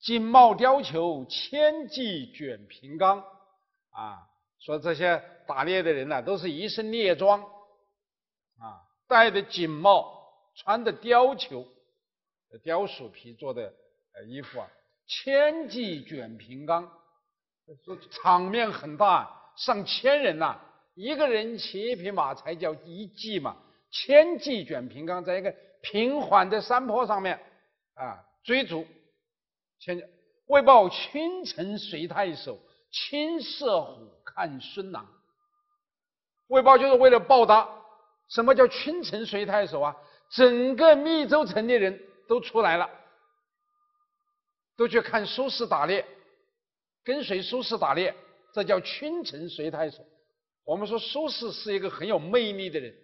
锦帽貂裘，千骑卷平冈。啊，说这些打猎的人呢，都是一身猎装，啊，戴的锦帽，穿的貂裘，貂鼠皮做的呃衣服啊，千骑卷平冈，说场面很大，上千人呐，一个人骑一匹马才叫一骑嘛，千骑卷平冈，在一个平缓的山坡上面啊追逐，千为报群臣随太守。亲射虎看孙郎，为报就是为了报答。什么叫群臣随太守啊？整个密州城的人都出来了，都去看苏轼打猎，跟随苏轼打猎，这叫群臣随太守。我们说苏轼是一个很有魅力的人，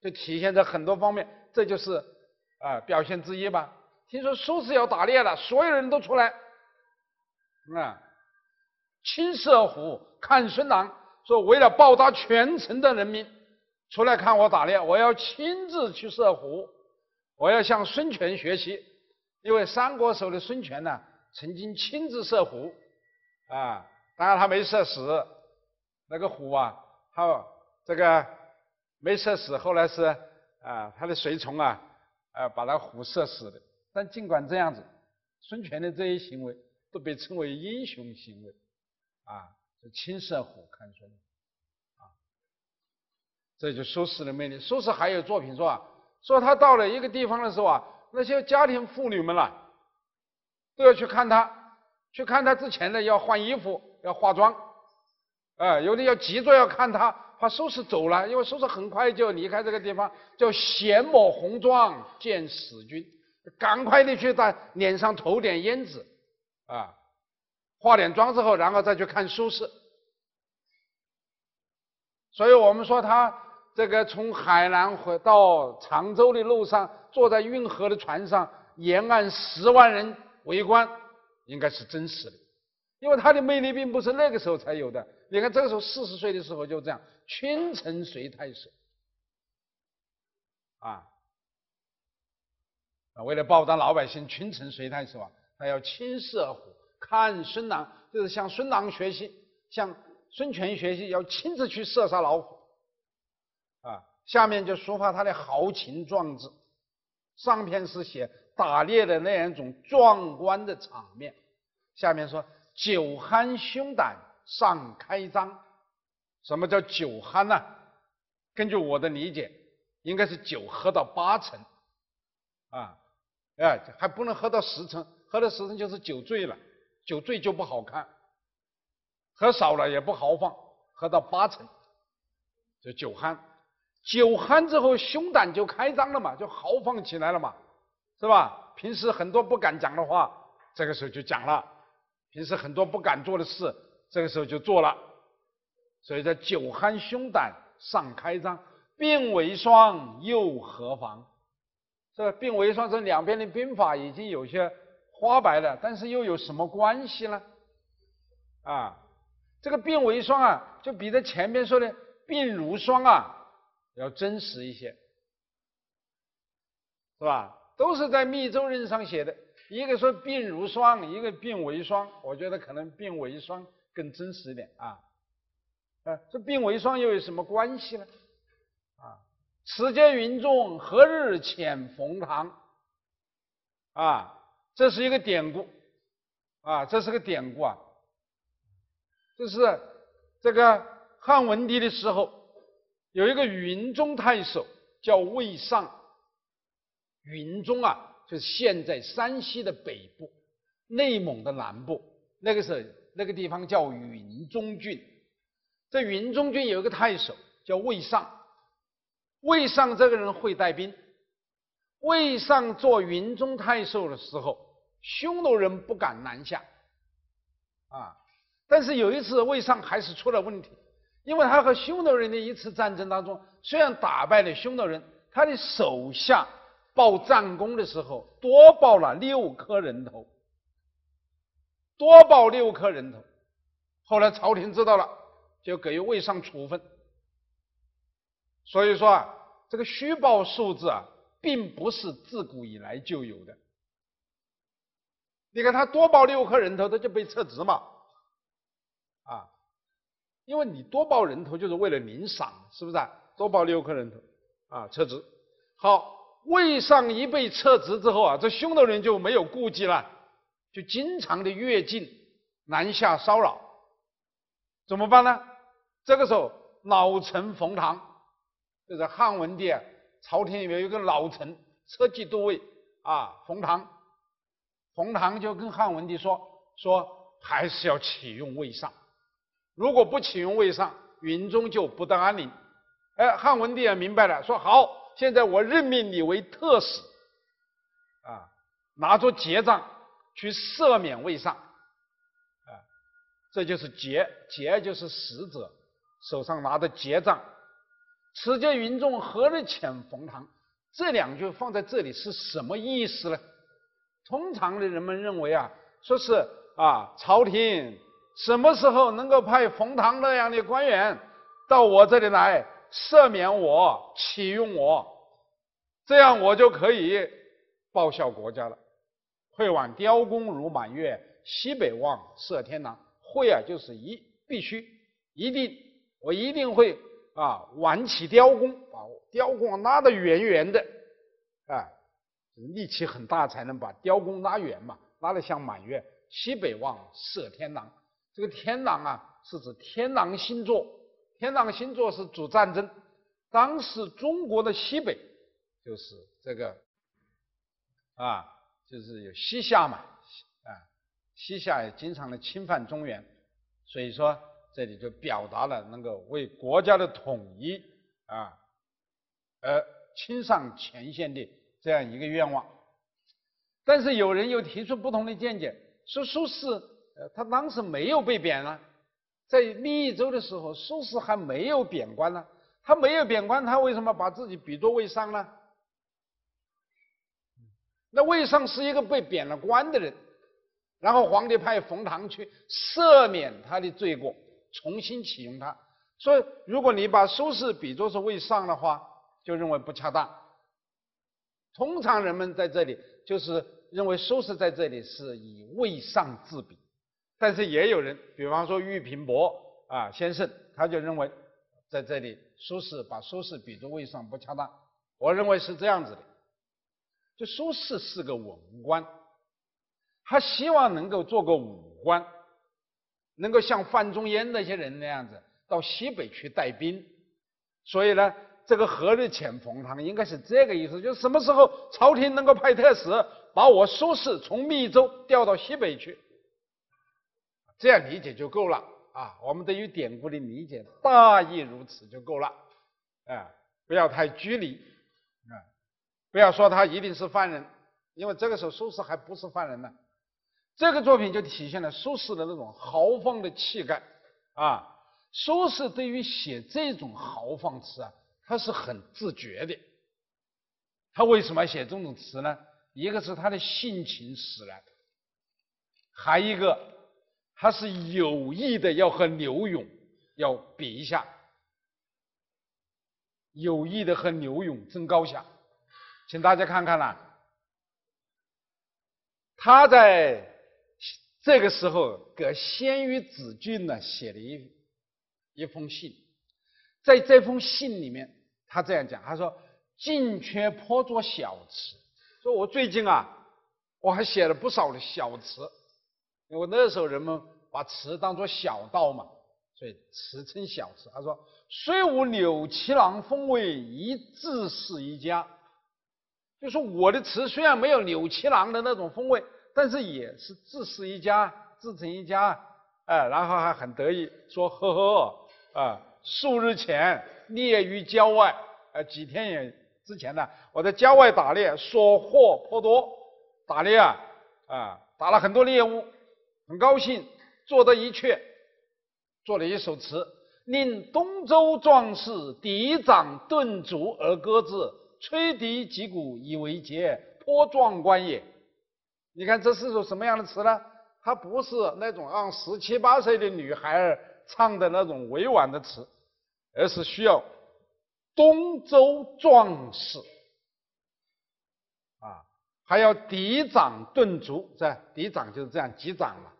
就体现在很多方面，这就是啊表现之一吧。听说苏轼要打猎了，所有人都出来，啊。亲射虎看孙郎，说为了报答全城的人民出来看我打猎，我要亲自去射虎，我要向孙权学习，因为三国时候的孙权呢，曾经亲自射虎，啊，当然他没射死那个虎啊，他这个没射死，后来是啊他的随从啊，啊把那虎射死的。但尽管这样子，孙权的这些行为都被称为英雄行为。啊，这青色虎看孙，啊，这就苏轼的魅力。苏轼还有作品说啊，说他到了一个地方的时候啊，那些家庭妇女们啊，都要去看他，去看他之前呢要换衣服，要化妆，啊，有的要急着要看他，怕苏轼走了，因为苏轼很快就离开这个地方，叫闲抹红妆见使君，赶快的去在脸上涂点胭脂，啊。化点妆之后，然后再去看苏轼。所以我们说他这个从海南回到常州的路上，坐在运河的船上，沿岸十万人围观，应该是真实的。因为他的魅力并不是那个时候才有的。你看这个时候四十岁的时候就这样，群臣随太守，啊，为了报答老百姓，群臣随太守啊，他要亲射虎。看孙郎，就是向孙郎学习，向孙权学习，要亲自去射杀老虎。啊，下面就抒发他的豪情壮志。上篇是写打猎的那样一种壮观的场面，下面说酒酣胸胆尚开张。什么叫酒酣呢？根据我的理解，应该是酒喝到八成，啊，哎，还不能喝到十成，喝到十成就是酒醉了。酒醉就不好看，喝少了也不豪放，喝到八成就酒酣，酒酣之后胸胆就开张了嘛，就豪放起来了嘛，是吧？平时很多不敢讲的话，这个时候就讲了；平时很多不敢做的事，这个时候就做了。所以叫酒酣胸胆尚开张，鬓为霜又何妨？这个鬓为霜，这两边的兵法已经有些。花白了，但是又有什么关系呢？啊，这个鬓为霜啊，就比在前面说的鬓如霜啊要真实一些，是吧？都是在密州人上写的，一个说鬓如霜，一个鬓为霜，我觉得可能鬓为霜更真实一点啊。啊，这鬓为霜又有什么关系呢？啊，此间云中何日遣冯唐？啊。这是一个典故，啊，这是个典故啊。这是这个汉文帝的时候，有一个云中太守叫魏尚。云中啊，就是现在山西的北部，内蒙的南部。那个时候，那个地方叫云中郡。这云中郡有一个太守叫魏尚。魏尚这个人会带兵。魏尚做云中太守的时候。匈奴人不敢南下，啊！但是有一次魏尚还是出了问题，因为他和匈奴人的一次战争当中，虽然打败了匈奴人，他的手下报战功的时候多报了六颗人头，多报六颗人头。后来朝廷知道了，就给予魏尚处分。所以说啊，这个虚报数字啊，并不是自古以来就有的。你看他多报六颗人头，他就被撤职嘛，啊，因为你多报人头就是为了领赏，是不是啊？多报六颗人头，啊，撤职。好，魏尚一被撤职之后啊，这匈奴人就没有顾忌了，就经常的越境南下骚扰，怎么办呢？这个时候，老臣冯唐，就是汉文帝啊，朝廷里面有个老臣，车骑都尉啊，冯唐。冯唐就跟汉文帝说：“说还是要启用魏尚，如果不启用魏尚，云中就不得安宁。”哎，汉文帝也明白了，说：“好，现在我任命你为特使，啊，拿着节杖去赦免魏尚，啊，这就是节，节就是使者手上拿着节杖。此间云中何日遣冯唐？这两句放在这里是什么意思呢？”通常的人们认为啊，说是啊，朝廷什么时候能够派冯唐那样的官员到我这里来赦免我、启用我，这样我就可以报效国家了。会挽雕弓如满月，西北望射天狼。会啊，就是一必须一定，我一定会啊，挽起雕弓，把雕弓拉得圆圆的，啊。力气很大，才能把雕弓拉圆嘛，拉得像满月。西北望，射天狼。这个天狼啊，是指天狼星座。天狼星座是主战争。当时中国的西北，就是这个啊，就是有西夏嘛，啊，西夏也经常的侵犯中原，所以说这里就表达了能够为国家的统一啊，而亲上前线的。这样一个愿望，但是有人又提出不同的见解，说苏轼，呃，他当时没有被贬呢，在密州的时候，苏轼还没有贬官呢，他没有贬官，他为什么把自己比作魏尚呢？那魏尚是一个被贬了官的人，然后皇帝派冯唐去赦免他的罪过，重新启用他，所以如果你把苏轼比作是魏尚的话，就认为不恰当。通常人们在这里就是认为苏轼在这里是以魏尚自比，但是也有人，比方说玉平伯啊先生，他就认为在这里苏轼把苏轼比作魏尚不恰当。我认为是这样子的，就苏轼是个文官，他希望能够做个武官，能够像范仲淹那些人那样子到西北去带兵，所以呢。这个何日遣冯唐，应该是这个意思，就是什么时候朝廷能够派特使把我苏轼从密州调到西北去，这样理解就够了啊。我们对于典故的理解大意如此就够了，啊，不要太拘泥啊，不要说他一定是犯人，因为这个时候苏轼还不是犯人呢。这个作品就体现了苏轼的那种豪放的气概啊。苏轼对于写这种豪放词啊。他是很自觉的，他为什么要写这种词呢？一个是他的性情使然，还一个他是有意的要和刘永要比一下，有意的和刘永争高下。请大家看看啦，他在这个时候给鲜于子俊呢写了一一封信，在这封信里面。他这样讲，他说：“近缺颇作小词，说我最近啊，我还写了不少的小词，因为那时候人们把词当作小道嘛，所以词称小词。他说：虽无柳七郎风味，一字是一家。就说我的词虽然没有柳七郎的那种风味，但是也是自是一家，自成一家。哎，然后还很得意说：呵呵，啊，数日前。”猎于郊外，呃，几天也之前呢，我在郊外打猎，所获颇多。打猎啊，啊，打了很多猎物，很高兴，做的一阙，做了一首词，令东周壮士敌掌顿足而歌之，吹笛击鼓以为节，颇壮观也。你看这是首什么样的词呢？它不是那种让十七八岁的女孩儿唱的那种委婉的词。而是需要东周壮士啊，还要抵掌顿足，是吧？抵掌就是这样击掌嘛，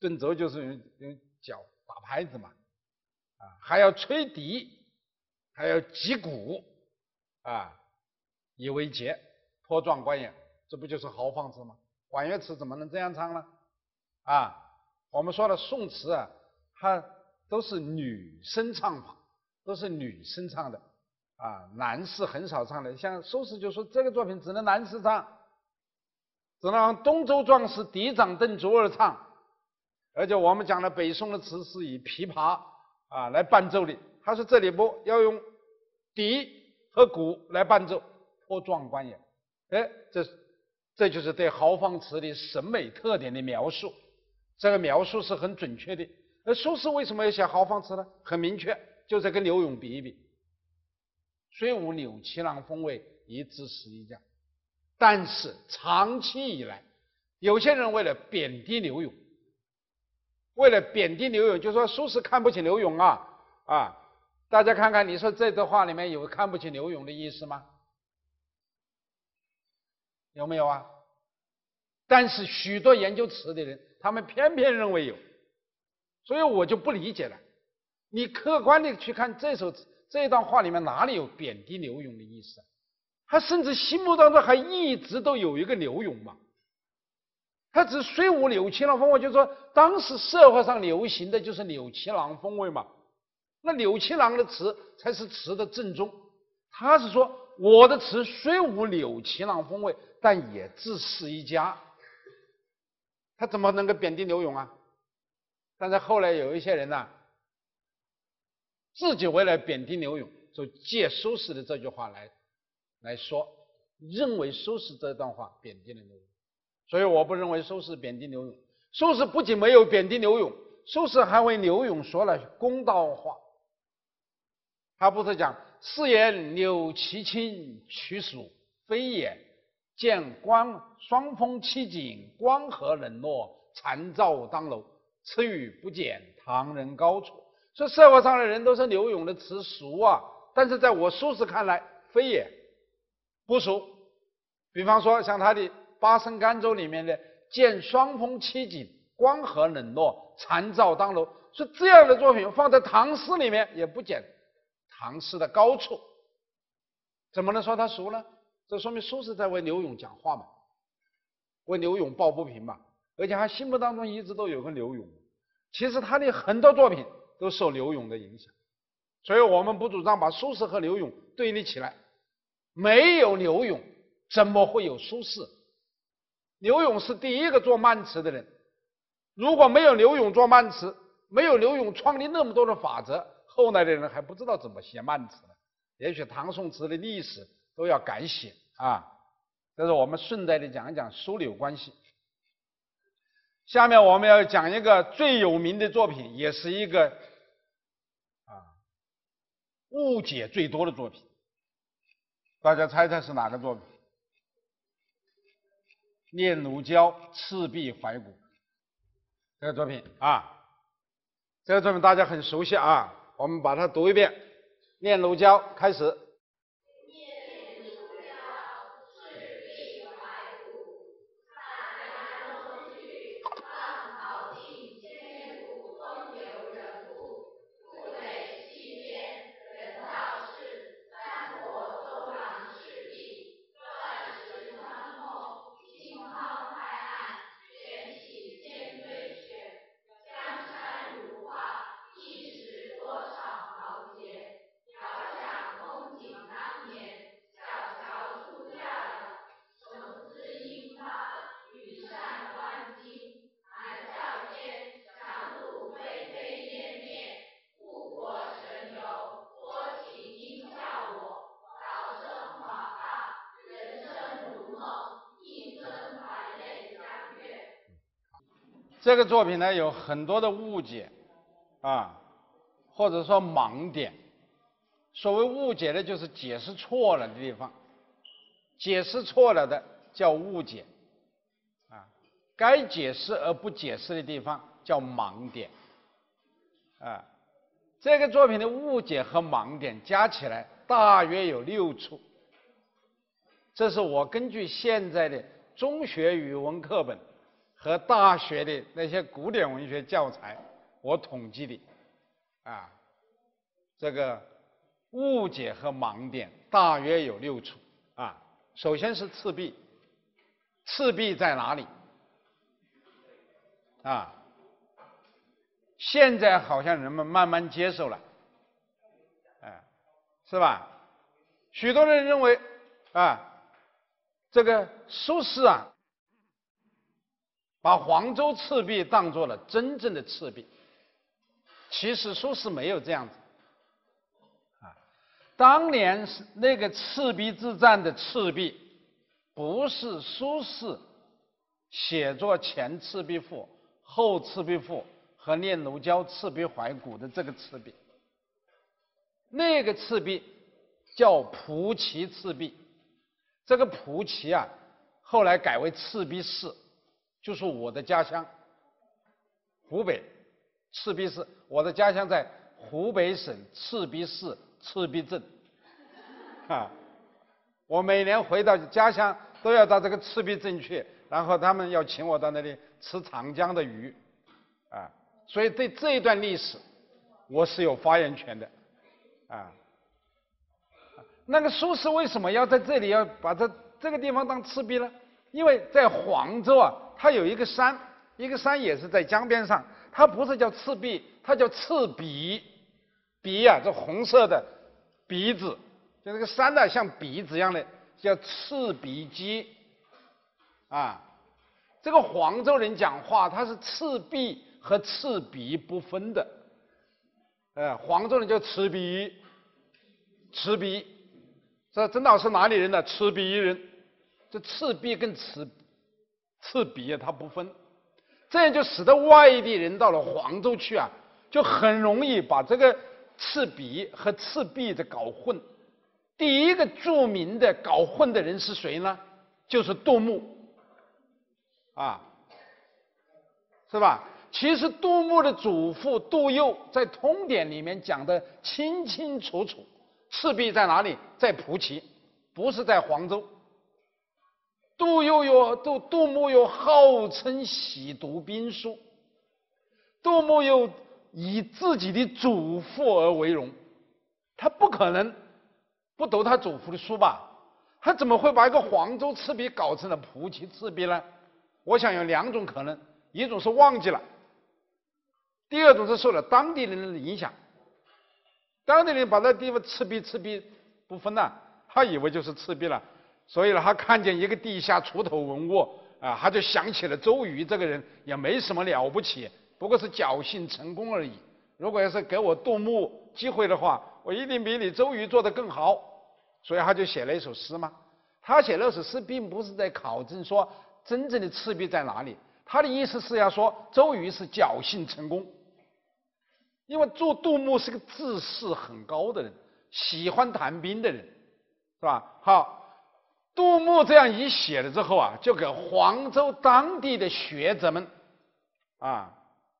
顿足就是用用脚打拍子嘛，啊，还要吹笛，还要击鼓，啊，以为节，颇壮观也。这不就是豪放词吗？婉约词怎么能这样唱呢？啊，我们说的宋词啊，它都是女生唱法，都是女生唱的。啊，男士很少唱的，像苏轼就说这个作品只能男士唱，只能让东周壮士嫡长邓卓而唱，而且我们讲的北宋的词是以琵琶啊来伴奏的，他说这里不要用笛和鼓来伴奏，颇壮观也。哎，这这就是对豪放词的审美特点的描述，这个描述是很准确的。而苏轼为什么要写豪放词呢？很明确，就是跟柳永比一比。虽无柳七郎风味，亦知是一家。但是长期以来，有些人为了贬低柳永，为了贬低柳永，就说苏轼看不起柳永啊啊！大家看看，你说这段话里面有看不起柳永的意思吗？有没有啊？但是许多研究词的人，他们偏偏认为有，所以我就不理解了。你客观的去看这首词。这段话里面哪里有贬低刘永的意思？他甚至心目当中还一直都有一个刘永嘛。他只虽无柳七郎风味，就是说当时社会上流行的就是柳七郎风味嘛。那柳七郎的词才是词的正宗。他是说我的词虽无柳七郎风味，但也自是一家。他怎么能够贬低刘永啊？但是后来有一些人呢。自己为了贬低刘永，就借苏轼的这句话来来说，认为苏轼这段话贬低了刘永，所以我不认为苏轼贬低刘永。苏轼不仅没有贬低刘永，苏轼还为刘永说了公道话。他不是讲“是言柳其清取蜀非也，见光霜风凄景，光和冷落，残照当楼，此语不减唐人高处。”说社会上的人都是柳永的词俗啊，但是在我苏轼看来，非也不俗。比方说像他的《八声甘州》里面的“见霜风凄景，光和冷落，残照当楼”，说这样的作品放在唐诗里面也不减唐诗的高处。怎么能说他俗呢？这说明苏轼在为刘永讲话嘛，为刘永抱不平嘛，而且他心目当中一直都有个刘永。其实他的很多作品。都受刘永的影响，所以我们不主张把苏轼和刘永对立起来。没有刘永，怎么会有苏轼？刘永是第一个做慢词的人。如果没有刘永做慢词，没有刘永创立那么多的法则，后来的人还不知道怎么写慢词呢。也许唐宋词的历史都要改写啊。这是我们顺带的讲一讲苏柳关系。下面我们要讲一个最有名的作品，也是一个啊误解最多的作品。大家猜猜是哪个作品？《念奴娇·赤壁怀古》这个作品啊，这个作品大家很熟悉啊，我们把它读一遍，《念奴娇》开始。这个作品呢有很多的误解，啊，或者说盲点。所谓误解呢，就是解释错了的地方，解释错了的叫误解，啊，该解释而不解释的地方叫盲点，啊，这个作品的误解和盲点加起来大约有六处。这是我根据现在的中学语文课本和大学的那些古典文学教材，我统计的，啊，这个误解和盲点大约有六处啊。首先是赤壁，赤壁在哪里？啊，现在好像人们慢慢接受了，哎，是吧？许多人认为啊，这个苏轼啊，把黄州赤壁当做了真正的赤壁。其实苏轼没有这样子，啊，当年是那个赤壁之战的赤壁，不是苏轼写作《前赤壁赋》。后赤壁赋和念奴娇·赤壁怀古的这个赤壁，那个赤壁叫蒲圻赤壁，这个蒲圻啊，后来改为赤壁市，就是我的家乡湖北赤壁市。我的家乡在湖北省赤壁市赤壁镇，啊，我每年回到家乡都要到这个赤壁镇去。然后他们要请我到那里吃长江的鱼，啊，所以对这一段历史，我是有发言权的，啊，那个苏轼为什么要在这里要把这这个地方当赤壁呢？因为在黄州啊，它有一个山，一个山也是在江边上，它不是叫赤壁，它叫赤鼻，鼻呀，这红色的鼻子，就那个山呢，像鼻子一样的，叫赤鼻矶。啊，这个黄州人讲话，他是赤壁和赤鼻不分的。呃，黄州人叫赤鼻，赤鼻，这曾老师哪里人呢？赤鼻人。这赤壁跟赤赤鼻啊，他不分，这样就使得外地人到了黄州去啊，就很容易把这个赤鼻和赤壁的搞混。第一个著名的搞混的人是谁呢？就是杜牧。啊，是吧？其实杜牧的祖父杜佑在《通典》里面讲的清清楚楚，赤壁在哪里？在蒲圻，不是在黄州。杜佑有杜杜牧又号称喜读兵书，杜牧又以自己的祖父而为荣，他不可能不读他祖父的书吧？他怎么会把一个黄州赤壁搞成了蒲圻赤壁呢？我想有两种可能，一种是忘记了，第二种是受了当地人的影响。当地人把那地方赤壁赤壁不分了，他以为就是赤壁了，所以呢，他看见一个地下出土文物啊，他就想起了周瑜这个人也没什么了不起，不过是侥幸成功而已。如果要是给我杜牧机会的话，我一定比你周瑜做得更好。所以他就写了一首诗嘛。他写那首诗并不是在考证说。真正的赤壁在哪里？他的意思是要说周瑜是侥幸成功，因为做杜牧是个志士很高的人，喜欢谈兵的人，是吧？好，杜牧这样一写了之后啊，就给黄州当地的学者们啊，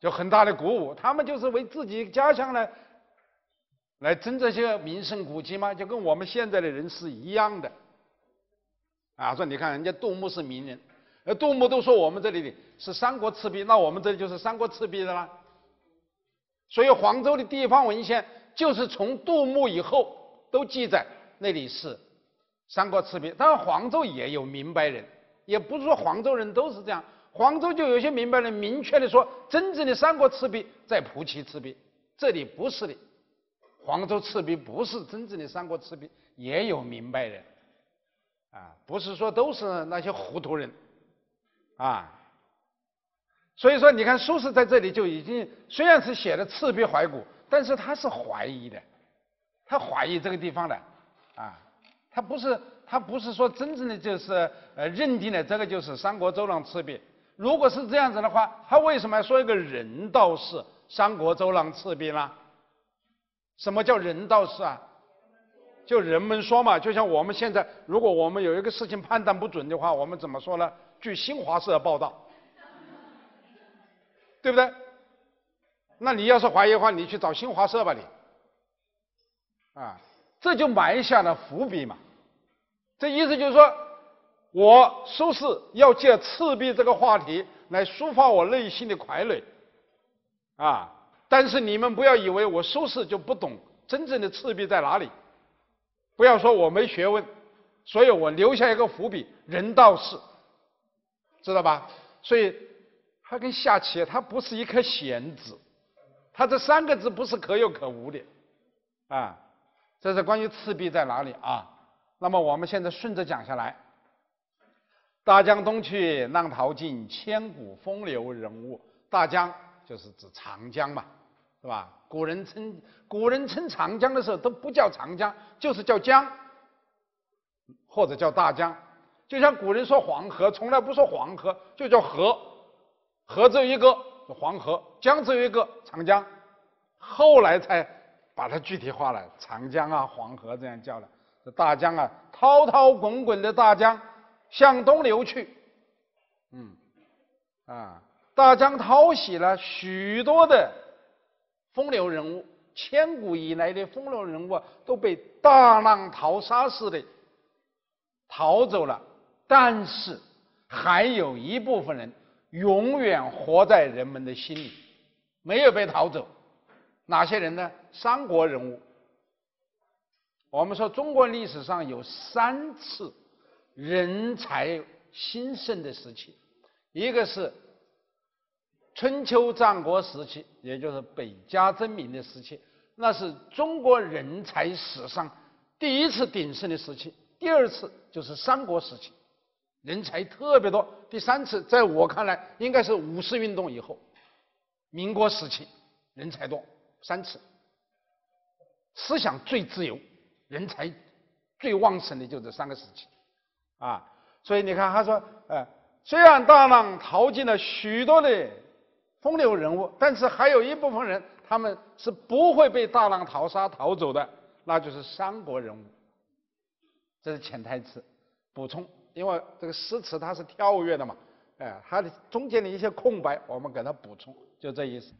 就很大的鼓舞。他们就是为自己家乡来来争这些名胜古迹嘛，就跟我们现在的人是一样的啊。说你看人家杜牧是名人。呃，杜牧都说我们这里的是三国赤壁，那我们这里就是三国赤壁的啦。所以黄州的地方文献就是从杜牧以后都记载那里是三国赤壁。当然黄州也有明白人，也不是说黄州人都是这样。黄州就有些明白人明确的说，真正的三国赤壁在蒲圻赤壁，这里不是的。黄州赤壁不是真正的三国赤壁，也有明白人，啊，不是说都是那些糊涂人。啊，所以说你看，苏轼在这里就已经虽然是写的《赤壁怀古》，但是他是怀疑的，他怀疑这个地方的，啊，他不是他不是说真正的就是呃认定了这个就是三国周郎赤壁。如果是这样子的话，他为什么要说一个人道是三国周郎赤壁呢？什么叫人道是啊？就人们说嘛，就像我们现在，如果我们有一个事情判断不准的话，我们怎么说呢？据新华社报道，对不对？那你要是怀疑的话，你去找新华社吧，你啊，这就埋下了伏笔嘛。这意思就是说，我苏轼要借赤壁这个话题来抒发我内心的傀儡，啊！但是你们不要以为我苏轼就不懂真正的赤壁在哪里，不要说我没学问，所以我留下一个伏笔，人道是，知道吧？所以他跟下棋，它不是一颗闲子，他这三个字不是可有可无的，啊，这是关于赤壁在哪里啊？那么我们现在顺着讲下来，大江东去，浪淘尽，千古风流人物。大江就是指长江嘛。是吧？古人称古人称长江的时候都不叫长江，就是叫江，或者叫大江。就像古人说黄河，从来不说黄河，就叫河。河只有一个，黄河；江只有一个，长江。后来才把它具体化了，长江啊、黄河这样叫了。大江啊，滔滔滚滚的大江向东流去。嗯，啊，大江淘洗了许多的。风流人物，千古以来的风流人物都被大浪淘沙似的逃走了，但是还有一部分人永远活在人们的心里，没有被逃走。哪些人呢？三国人物。我们说中国历史上有三次人才兴盛的时期，一个是。春秋战国时期，也就是百家争鸣的时期，那是中国人才史上第一次鼎盛的时期。第二次就是三国时期，人才特别多。第三次，在我看来，应该是五四运动以后，民国时期人才多。三次，思想最自由，人才最旺盛的就这三个时期，啊，所以你看，他说，呃，虽然大浪淘尽了许多的。风流人物，但是还有一部分人，他们是不会被大浪淘沙淘走的，那就是三国人物。这是潜台词，补充，因为这个诗词它是跳跃的嘛，哎，它的中间的一些空白，我们给它补充，就这意思。